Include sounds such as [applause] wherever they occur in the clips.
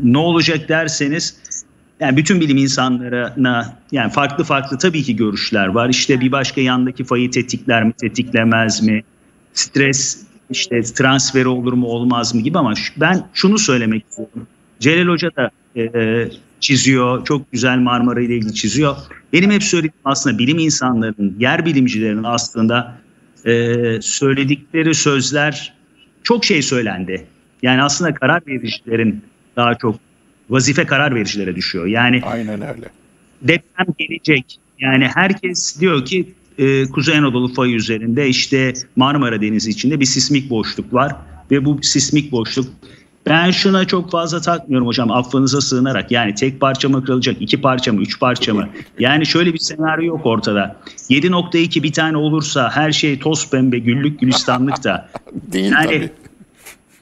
ne olacak derseniz yani bütün bilim insanlarına yani farklı farklı tabii ki görüşler var. İşte bir başka yandaki fayı tetikler mi, tetiklemez mi? Stres işte transferi olur mu, olmaz mı gibi ama ben şunu söylemek istiyorum. Celal Hoca da e, çiziyor, çok güzel Marmara ile ilgili çiziyor. Benim hep söylediğim aslında bilim insanlarının, yer bilimcilerinin aslında e, söyledikleri sözler çok şey söylendi. Yani aslında karar vericilerin daha çok vazife karar vericilere düşüyor. Yani Aynen öyle. deprem gelecek. Yani herkes diyor ki e, Kuzey Anadolu fayı üzerinde işte Marmara Denizi içinde bir sismik boşluk var ve bu sismik boşluk ben şuna çok fazla takmıyorum hocam affınıza sığınarak. Yani tek parça mı kırılacak, iki parça mı, üç parça mı? Yani şöyle bir senaryo yok ortada. 7.2 bir tane olursa her şey toz pembe, güllük gülistanlık da. [laughs] Değil Yani tabii.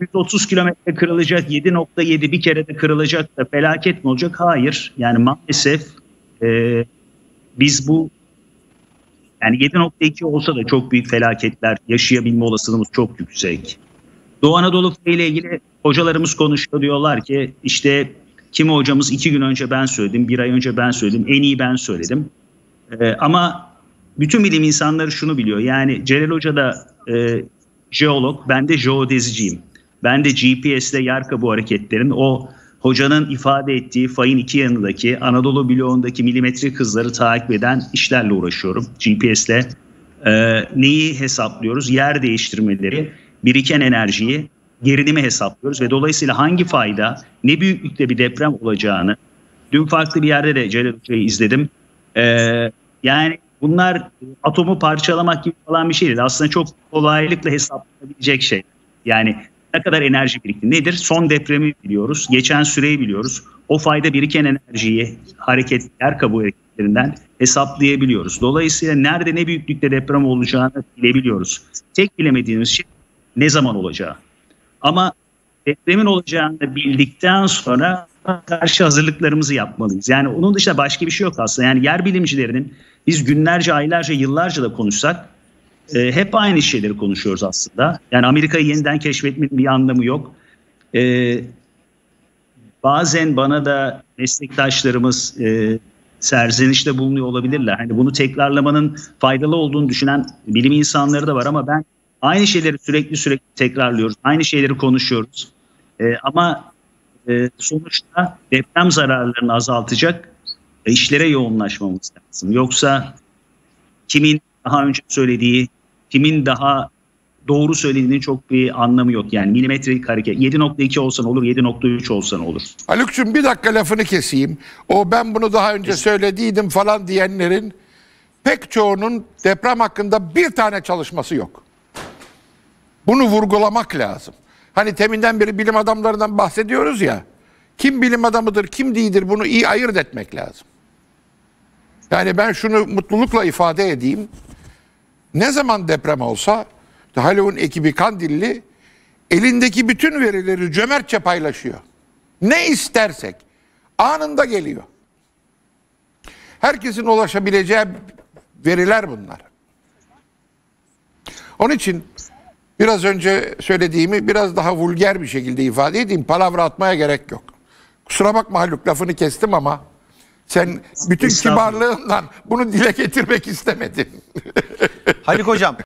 130 kilometre kırılacak, 7.7 bir kere de kırılacak da felaket mi olacak? Hayır. Yani maalesef e, biz bu yani 7.2 olsa da çok büyük felaketler yaşayabilme olasılığımız çok yüksek. Doğu Anadolu ile ilgili hocalarımız konuşuyor diyorlar ki işte kimi hocamız iki gün önce ben söyledim, bir ay önce ben söyledim, en iyi ben söyledim. Ee, ama bütün bilim insanları şunu biliyor. Yani Celal Hoca da e, jeolog, ben de jeodeziciyim. Ben de GPS ile yer kabuğu hareketlerin o hocanın ifade ettiği fayın iki yanındaki Anadolu bloğundaki milimetrik hızları takip eden işlerle uğraşıyorum. GPS ile e, neyi hesaplıyoruz? Yer değiştirmeleri, biriken enerjiyi, gerilimi hesaplıyoruz ve dolayısıyla hangi fayda, ne büyüklükte bir deprem olacağını dün farklı bir yerde de Celal Hoca'yı izledim. E, yani bunlar atomu parçalamak gibi falan bir şey değil. Aslında çok kolaylıkla hesaplanabilecek şey. Yani ne kadar enerji birikti? Nedir? Son depremi biliyoruz. Geçen süreyi biliyoruz. O fayda biriken enerjiyi hareket, yer kabuğu hareketlerinden hesaplayabiliyoruz. Dolayısıyla nerede ne büyüklükte deprem olacağını bilebiliyoruz. Tek bilemediğimiz şey ne zaman olacağı. Ama depremin olacağını bildikten sonra karşı hazırlıklarımızı yapmalıyız. Yani onun dışında başka bir şey yok aslında. Yani yer bilimcilerinin biz günlerce, aylarca, yıllarca da konuşsak e, hep aynı şeyleri konuşuyoruz aslında. Yani Amerika'yı yeniden keşfetmenin bir anlamı yok. E, bazen bana da meslektaşlarımız e, serzenişte bulunuyor olabilirler. Hani bunu tekrarlamanın faydalı olduğunu düşünen bilim insanları da var ama ben aynı şeyleri sürekli sürekli tekrarlıyoruz. Aynı şeyleri konuşuyoruz. E, ama e, sonuçta deprem zararlarını azaltacak e, işlere yoğunlaşmamız lazım. Yoksa kimin daha önce söylediği, kimin daha doğru söylediğinin çok bir anlamı yok. Yani milimetrelik hareket 7.2 olsan olur, 7.3 olsan olur. Haluk'cum bir dakika lafını keseyim. O ben bunu daha önce söylediydim falan diyenlerin pek çoğunun deprem hakkında bir tane çalışması yok. Bunu vurgulamak lazım. Hani teminden beri bilim adamlarından bahsediyoruz ya. Kim bilim adamıdır, kim değildir bunu iyi ayırt etmek lazım. Yani ben şunu mutlulukla ifade edeyim. Ne zaman deprem olsa Haluk'un ekibi Kandilli elindeki bütün verileri cömertçe paylaşıyor. Ne istersek anında geliyor. Herkesin ulaşabileceği veriler bunlar. Onun için biraz önce söylediğimi biraz daha vulger bir şekilde ifade edeyim. Palavra atmaya gerek yok. Kusura bakma Haluk lafını kestim ama sen bütün kibarlığından bunu dile getirmek istemedin. Haluk Hocam